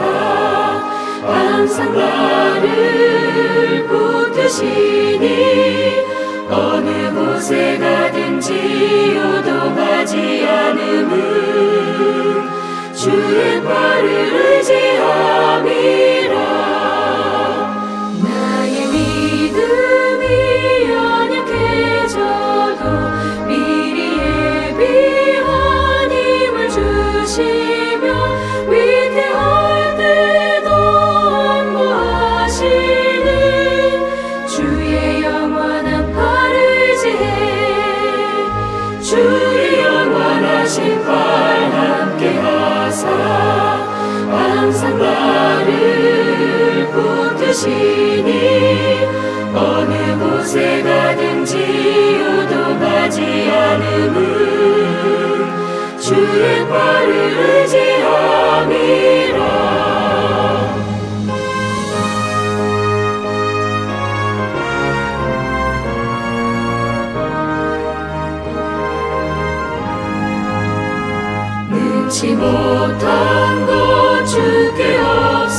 주사 항상 나를 붙드시니 어느 곳에 가든지 요동하지 않음은 주의 발을 의지하 나를 붙드시니 어느 곳에 가든지 유도하지 않음은 주의 발을 의지함이라. 지 못한 것 주께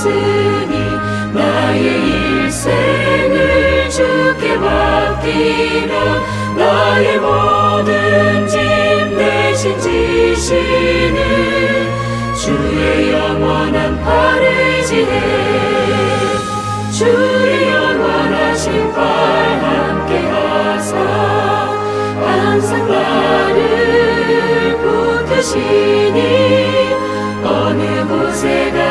없으니 나의 일생을 주께 맡기며 나의 모든 짐 대신 지시는 주의 영원한 팔을 지내. 주의 영원하신 팔 함께 하사. 항상 나를 붙드시니 어느 곳에나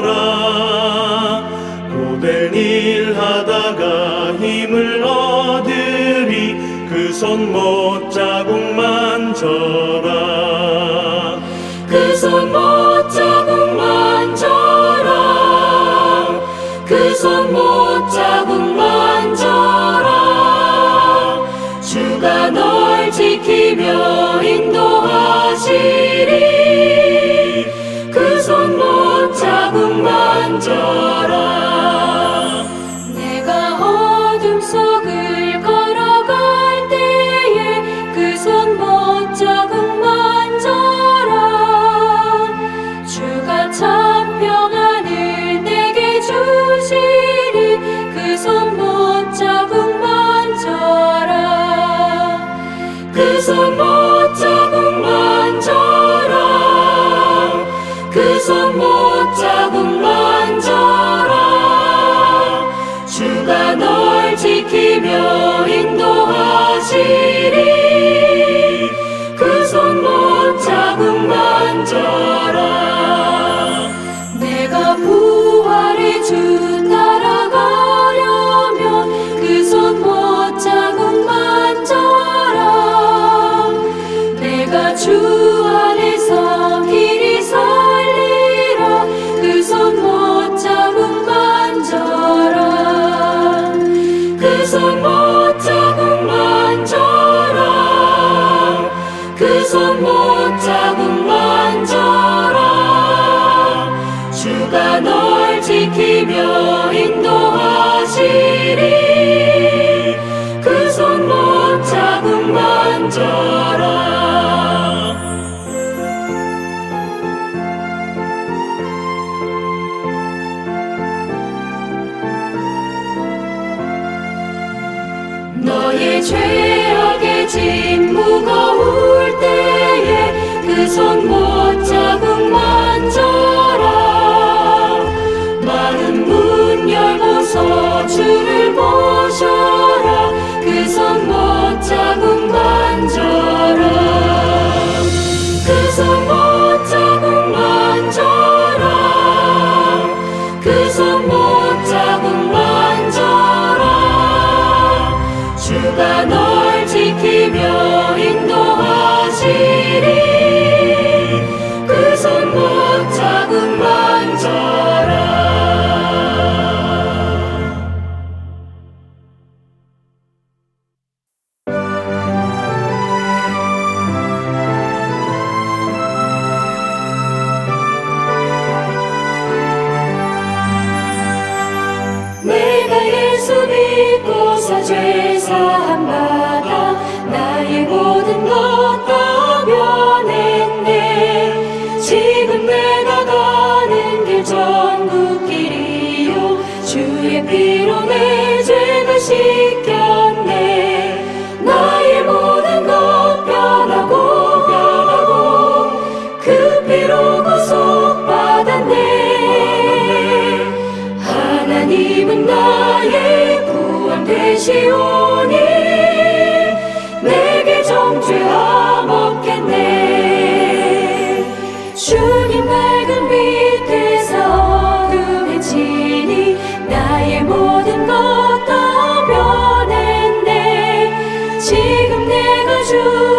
그 손 못자국만 져라 그손 true. 시온이 내게 정죄함 없겠네. 주님 밝은 빛에서 어둠에 지니 나의 모든 것 다 변했네. 지금 내가 주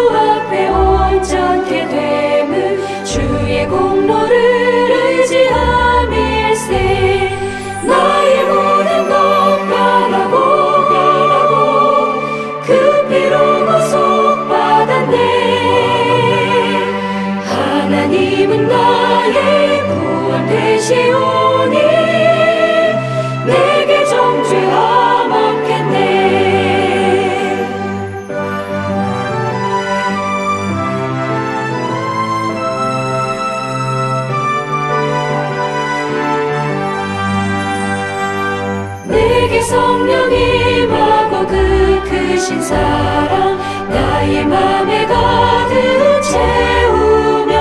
주신 사랑 나의 맘에 가득 채우며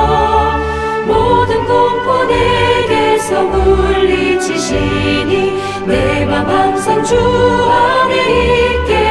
모든 공포 내게서 물리치시니 내 맘 항상 주 안에 있게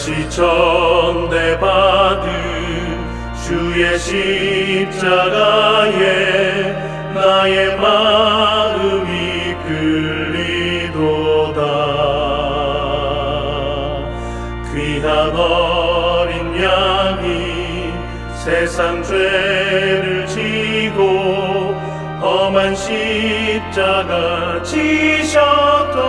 다시 전대받은 주의 십자가에 나의 마음이 끌리도다. 귀한 어린 양이 세상 죄를 지고 험한 십자가 지셨도다.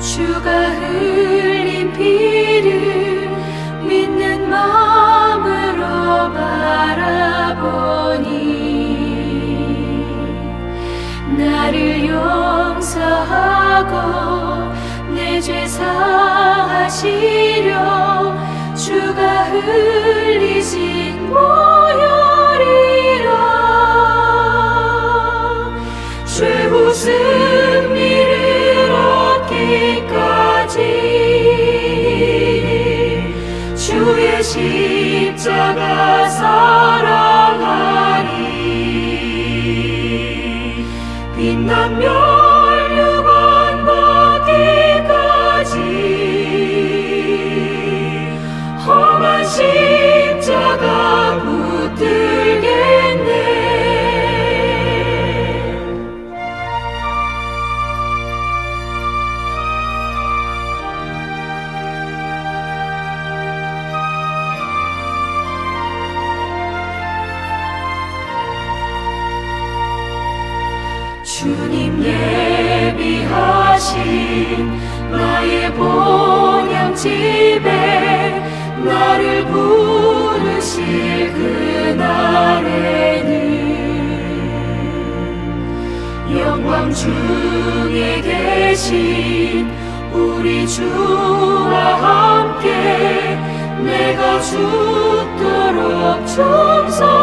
주가 흘린 피를 믿는 마음으로 바라보니 나를 용서하고 내 죄 사하시려 주가 흘린 Satan. 되신 우리 주와 함께 내가 죽도록 충성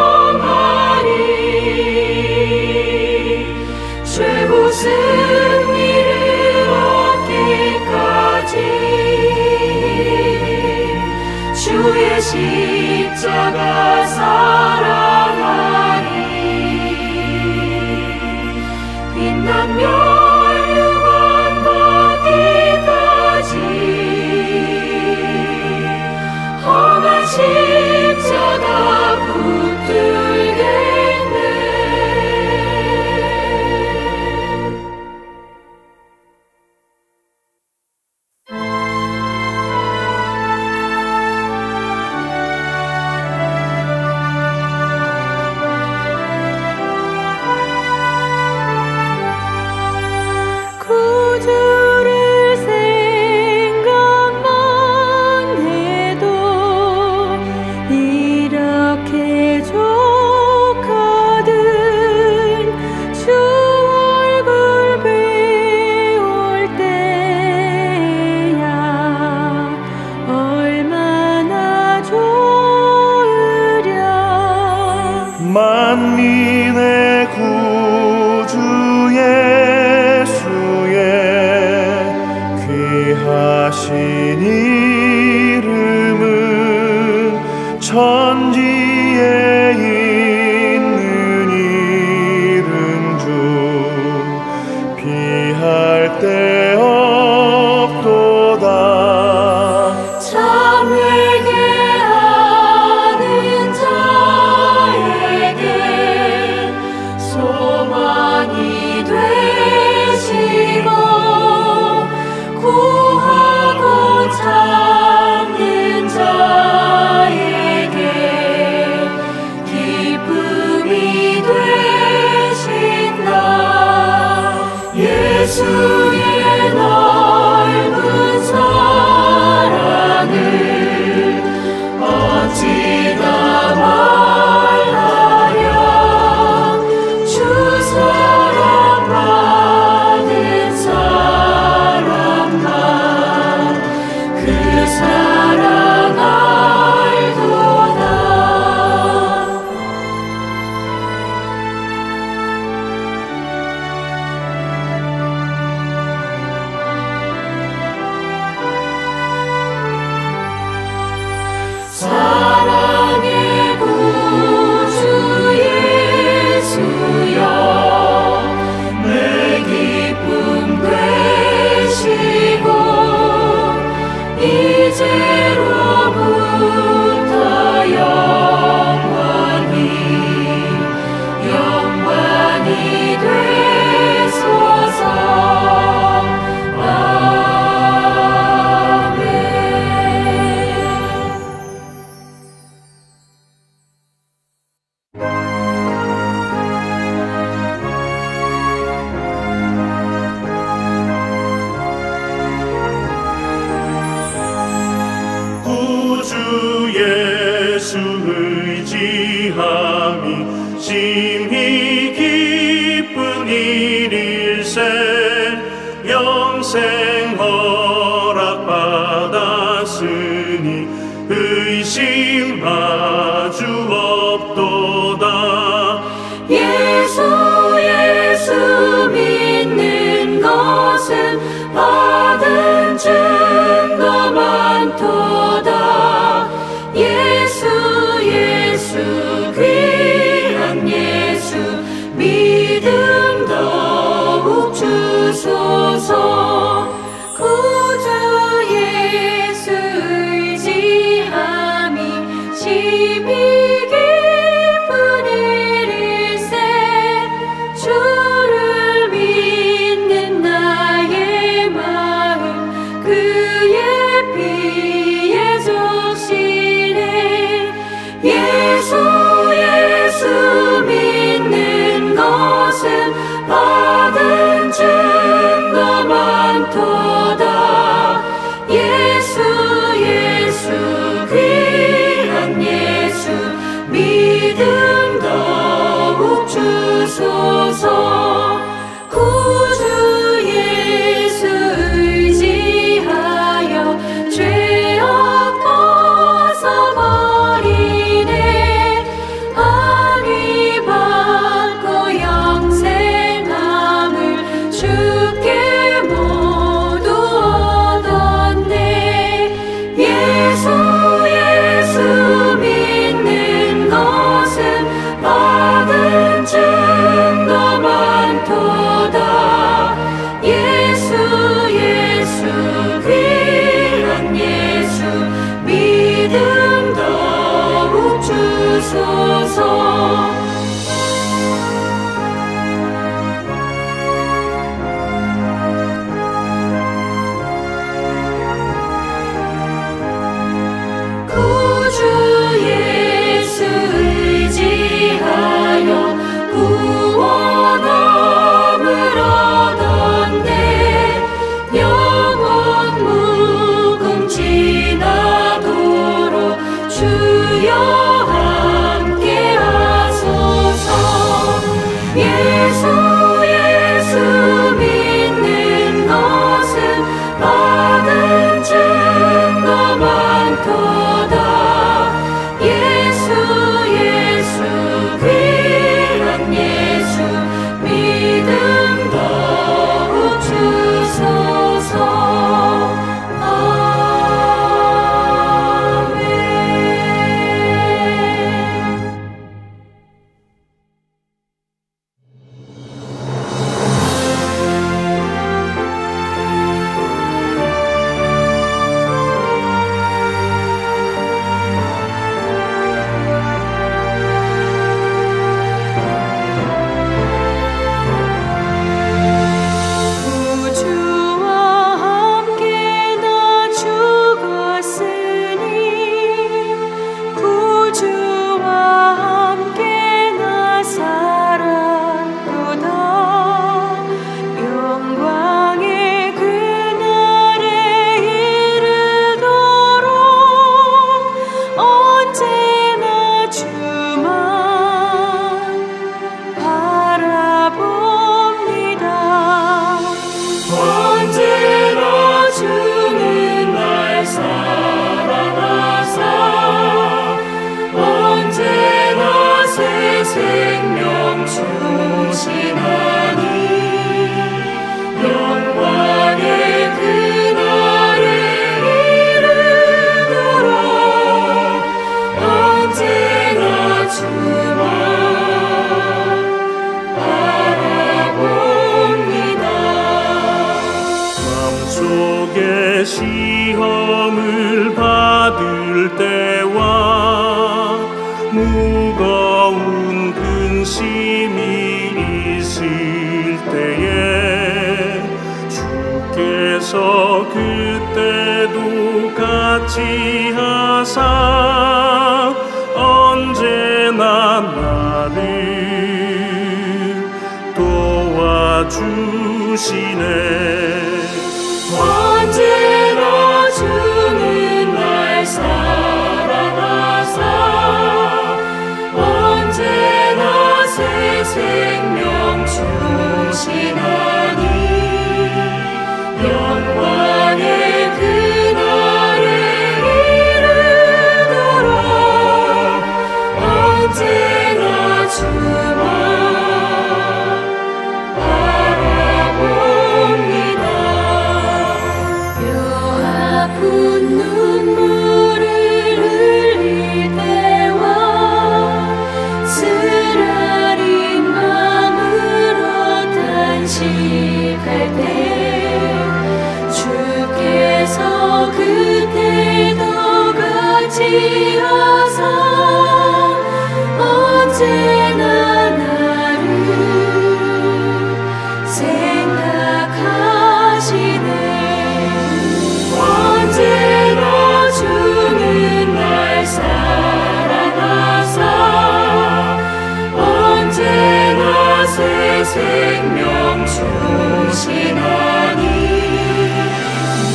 생명 주시나니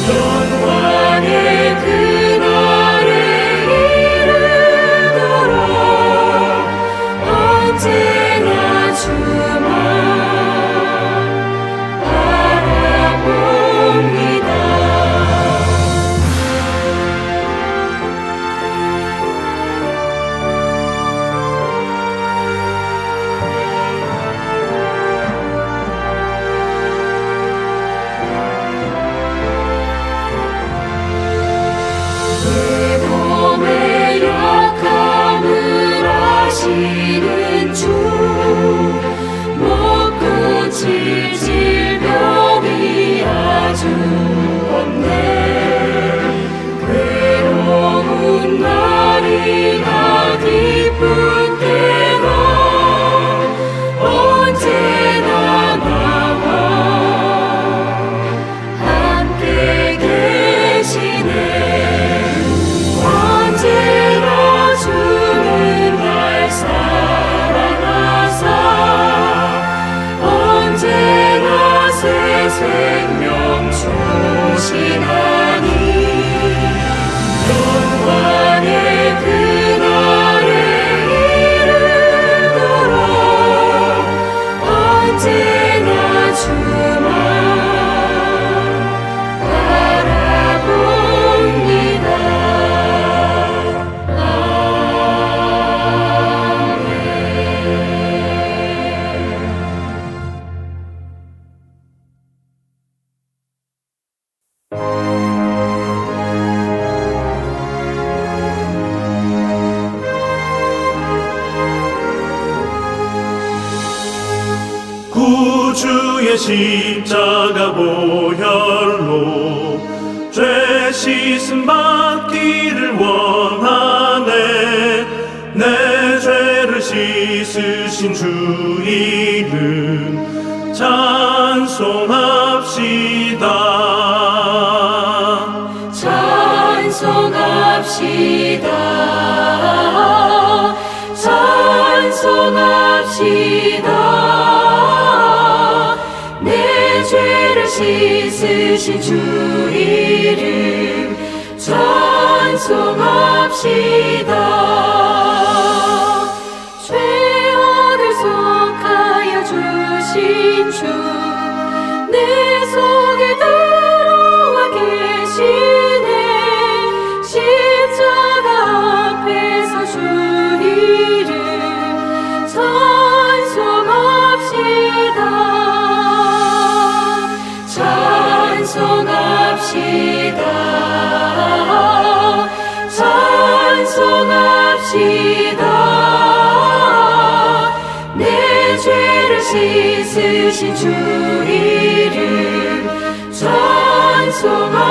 영광의 그 내 죄를 씻으신 주 이름 찬송합시다. 죄악을 속하여 주신 주 주시옵시다. 내 죄를 씻으신 주 이름 찬송합시다.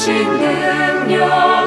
크신 능력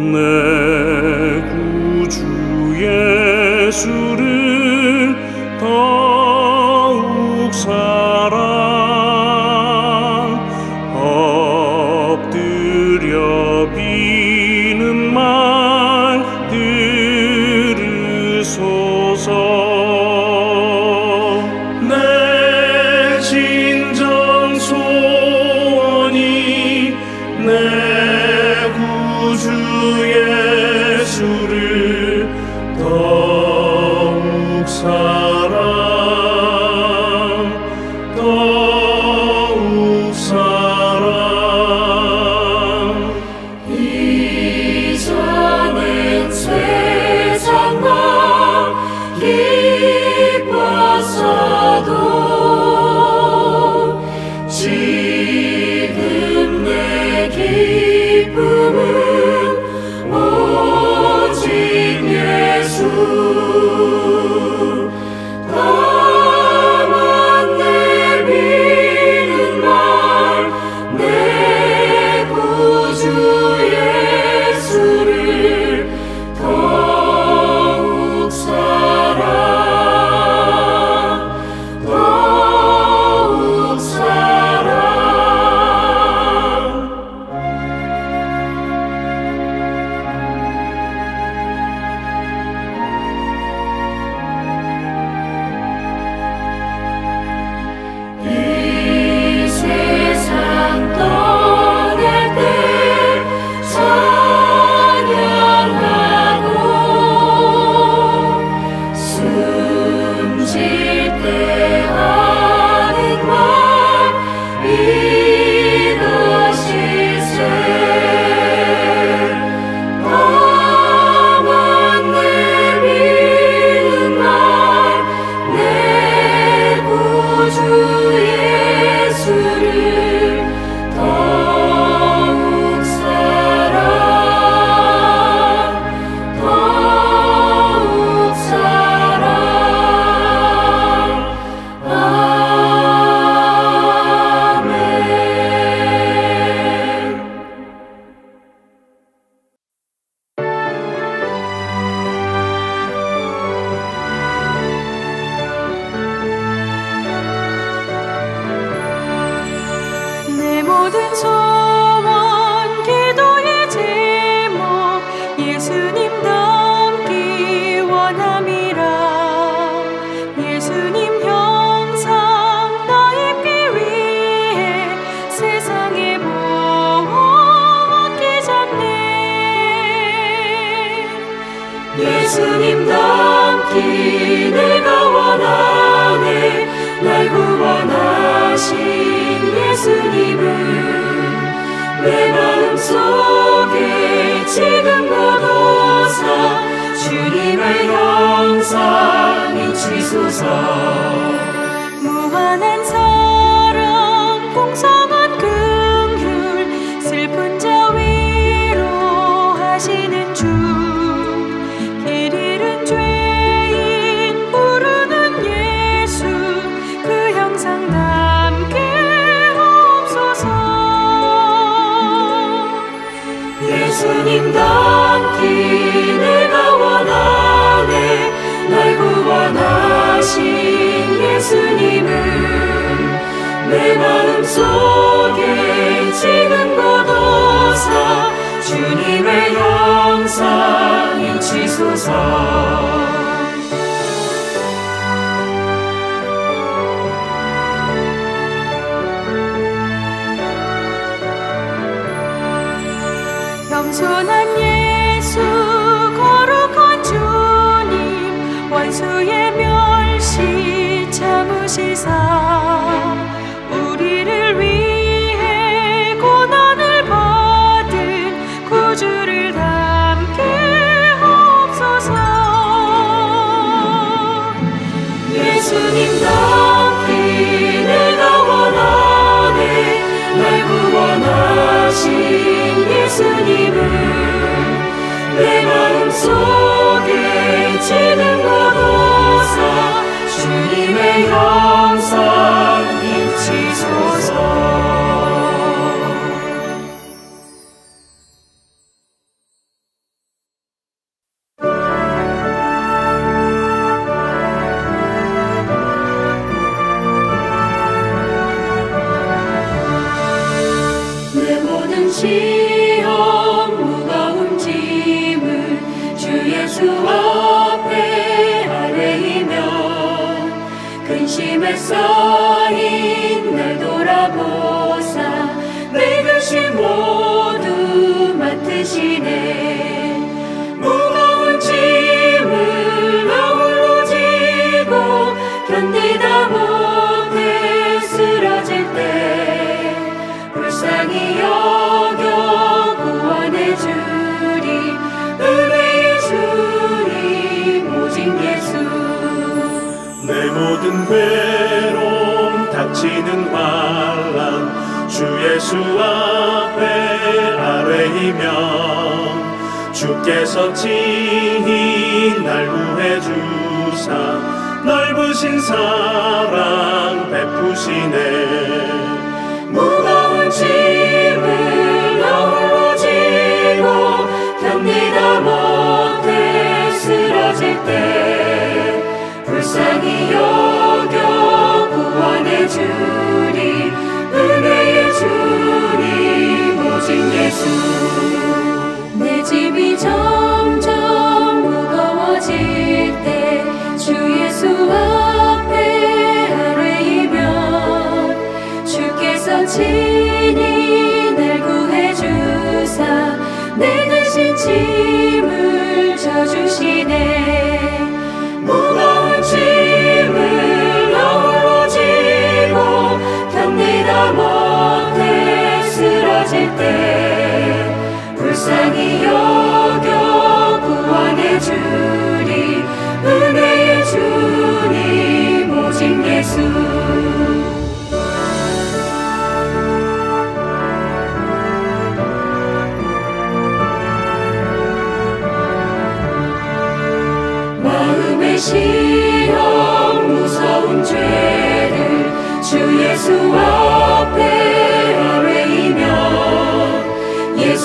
내가 원하네 날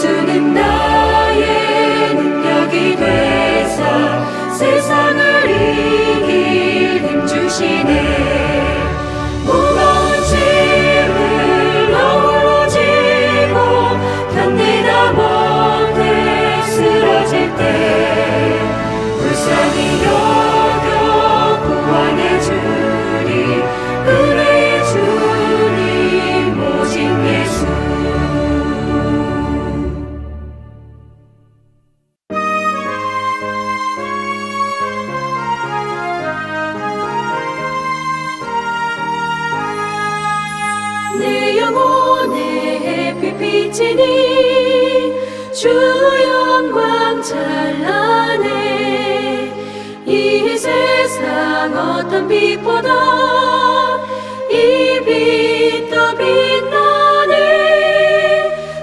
주는 나의 능력이 되사 세상 빛보다 이 빛도 빛나네.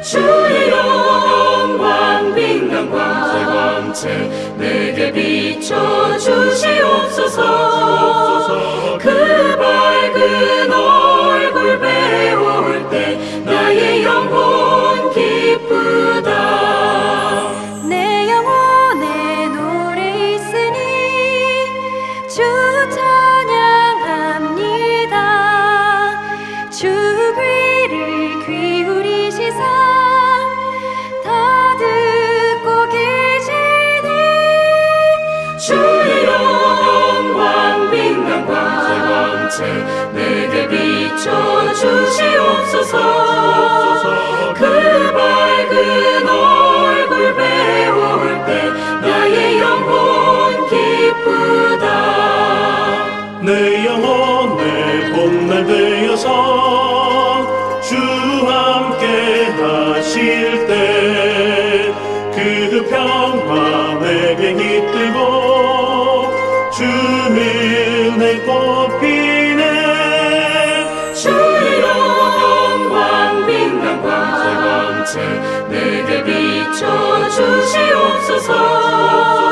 주의 영광 빛난 광채 광채 내게 비춰. 주옵소서 그 밝은 얼굴 배울 때 나의 영혼 기쁘다. 내 영혼 내 봄날 되어서 주 함께 하실 때 그 평화 내게 이끌고 주님 내 꽃피 낮춰 주시옵소서.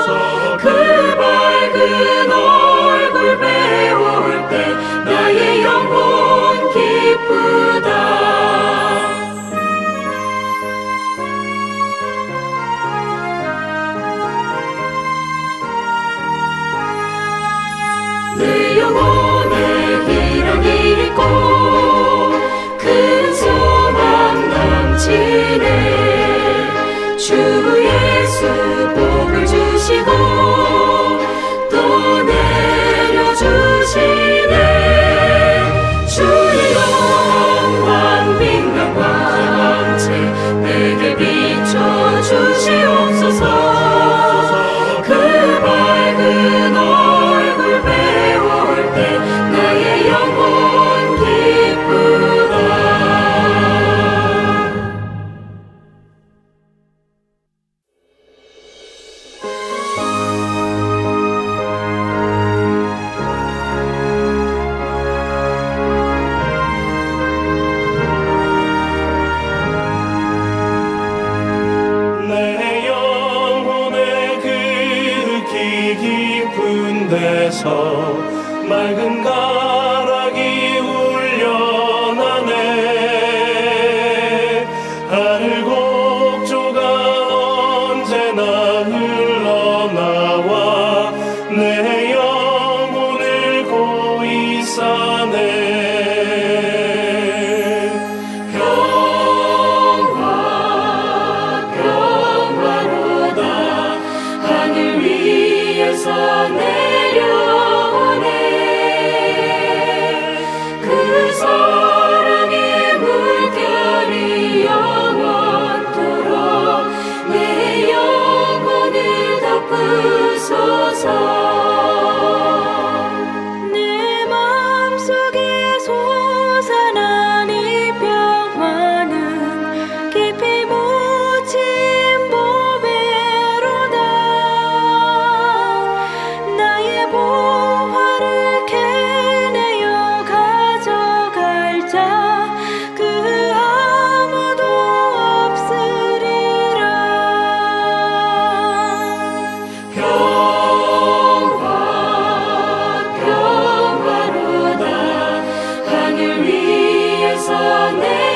name.